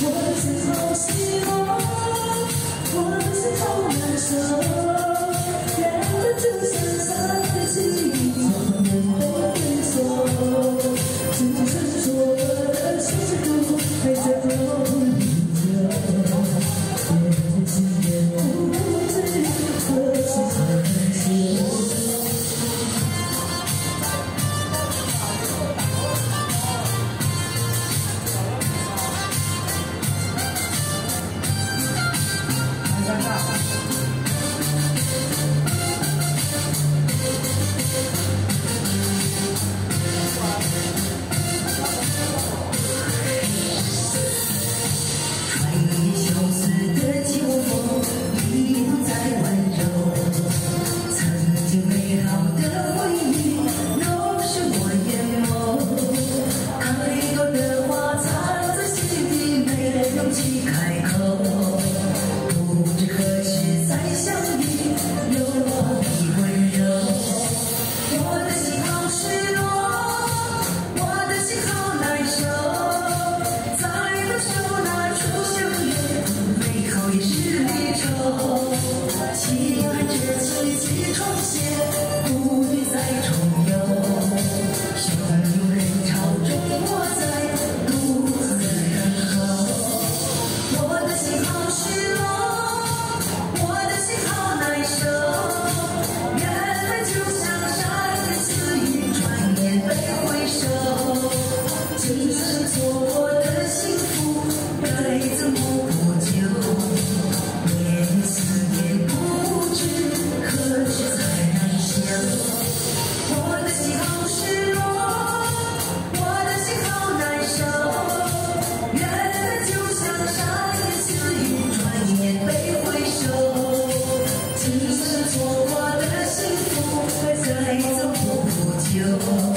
Hey. 美好的回忆都是我眼眸。太多的花藏在心底没勇气开口 you. eu